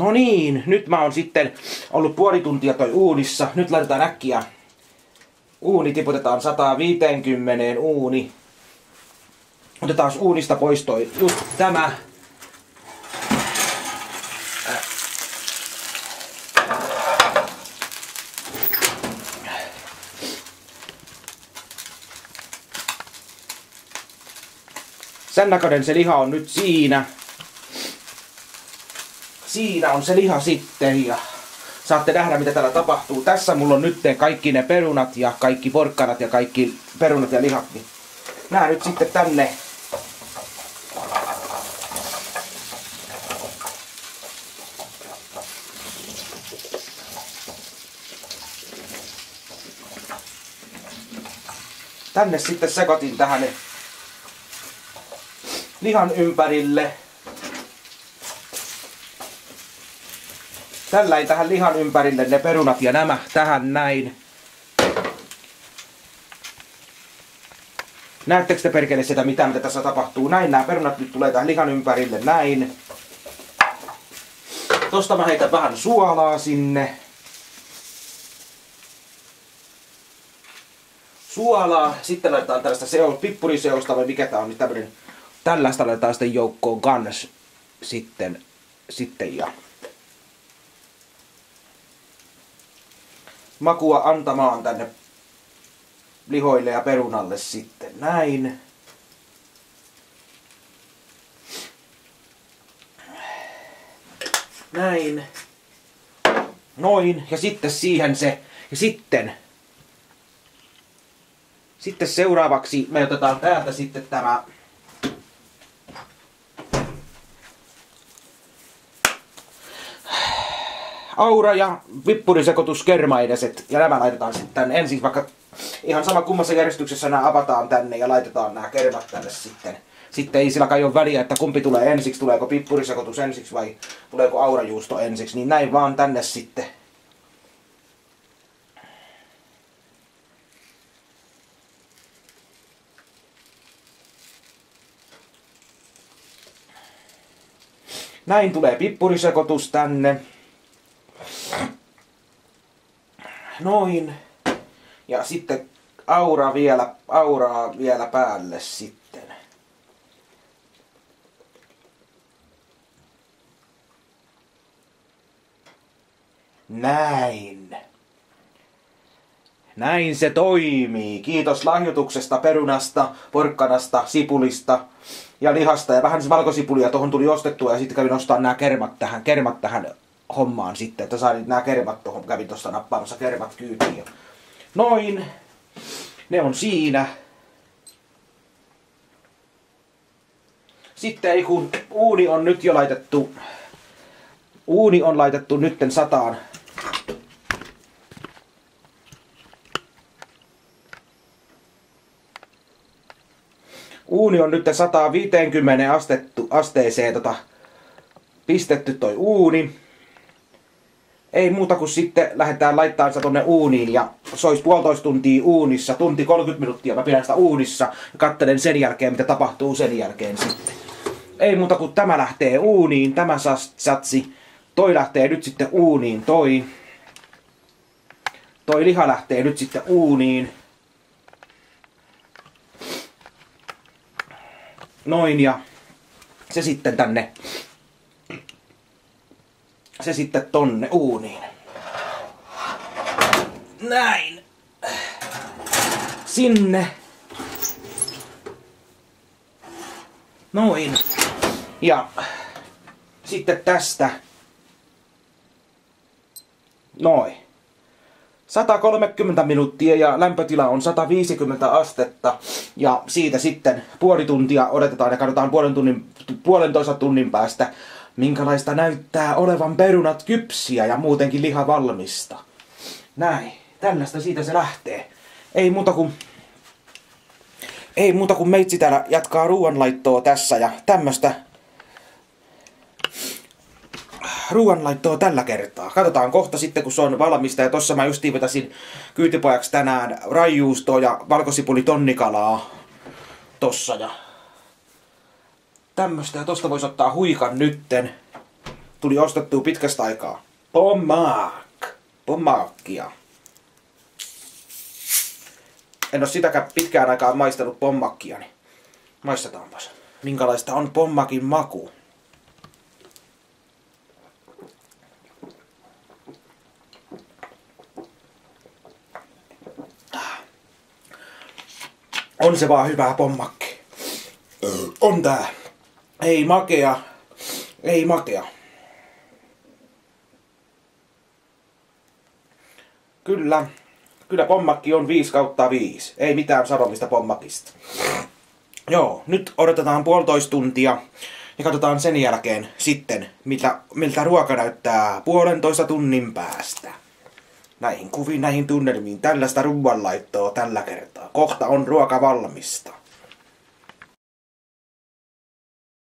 No niin, nyt mä oon sitten ollut puoli tuntia toi uunissa. Nyt laitetaan äkkiä uuni, tiputetaan 150 uuni. Otetaan uunista pois toi just tämä. Sen näköinen se liha on nyt siinä. Siinä on se liha sitten ja saatte nähdä mitä täällä tapahtuu. Tässä mulla on nyt kaikki ne perunat ja kaikki porkkanat ja kaikki perunat ja lihat. Niin nää nyt sitten tänne tänne sitten sekoitin tähän lihan ympärille. Tällä tähän lihan ympärille ne perunat ja nämä tähän näin. Näettekö te perkele sitä mitä, mitä tässä tapahtuu? Näin nämä perunat nyt tulee tähän lihan ympärille näin. Tosta mä heitän vähän suolaa sinne. Suolaa, sitten laitetaan tällaista seo, pippuriseosta vai mikä tää on, niin tämmönen, tällaista laitetaan sitten joukkoon kans sitten, sitten ja makua antamaan tänne lihoille ja perunalle sitten. Näin. Näin. Noin. Ja sitten siihen se. Ja sitten. Sitten seuraavaksi me otetaan täältä sitten tämä aura ja vippurisekoitus kermaideset. Ja nämä laitetaan sitten tänne ensin, vaikka ihan sama kummassa järjestyksessä nämä avataan tänne ja laitetaan nämä kermat tänne sitten. Sitten ei sillä kai ole väliä, että kumpi tulee ensiksi, tuleeko pippurisekoitus ensiksi vai tuleeko aurajuusto ensiksi. Niin näin vaan tänne sitten. Näin tulee pippurisekoitus tänne. Noin. Ja sitten aura vielä, auraa vielä päälle sitten. Näin. Näin se toimii. Kiitos lahjoituksesta, perunasta, porkkanasta, sipulista ja lihasta ja vähän valkosipulia tuohon tuli ostettua ja sitten kävin ostaa nämä kermat tähän, kermat tähän hommaan sitten, että sain nämä kermat kävin tuosta nappaamassa kermat kyytiin. Noin. Ne on siinä. Sitten ei kun uuni on nyt jo laitettu, uuni on laitettu nytten sataan. Uuni on nyt 150 astettu, asteeseen tota, pistetty toi uuni ei muuta kuin sitten lähdetään laittaa sitä tonne uuniin ja se olisi puolitoista tuntia uunissa, tunti 30 minuuttia mä pidän sitä uunissa ja katselen sen jälkeen mitä tapahtuu sen jälkeen sitten. Ei muuta kuin tämä lähtee uuniin, tämä satsi, toi lähtee nyt sitten uuniin, toi. Toi liha lähtee nyt sitten uuniin. Noin ja se sitten tänne se sitten tonne uuniin. Näin. Sinne. Noin. Ja sitten tästä. Noin. 130 minuuttia ja lämpötila on 150 astetta. Ja siitä sitten puoli tuntia odotetaan ja katsotaan puolen tunnin, puolentoista tunnin päästä minkälaista näyttää olevan perunat kypsiä ja muutenkin liha valmista. Näin, tällaista siitä se lähtee. Ei muuta kuin ei muuta kuin meitsi täällä jatkaa ruoanlaittoa tässä ja tämmöstä ruoanlaittoa tällä kertaa. Katsotaan kohta sitten, kun se on valmista. Ja tossa mä justiin vetäsin kyytipojaksi tänään raijuustoa ja valkosipuli tonnikalaa tossa. Ja tämmöstä. Ja tosta voisi ottaa huikan nytten. tuli ostettua pitkästä aikaa. Pommaak. Pommaakkia. En ole sitäkään pitkään aikaan maistanut pommakkia, niin maistetaanpas. Minkälaista on pommakin maku? On se vaan hyvää pommakki. On tää. Ei makea. Ei makea. Kyllä. Kyllä pommakki on 5 kautta 5. Ei mitään sanomista pommakista. Joo, nyt odotetaan puolitoista tuntia ja katsotaan sen jälkeen sitten, miltä, miltä ruoka näyttää puolentoista tunnin päästä. Näihin kuviin, näihin tunnelmiin, tällaista ruoanlaittoa tällä kertaa. Kohta on ruoka valmista.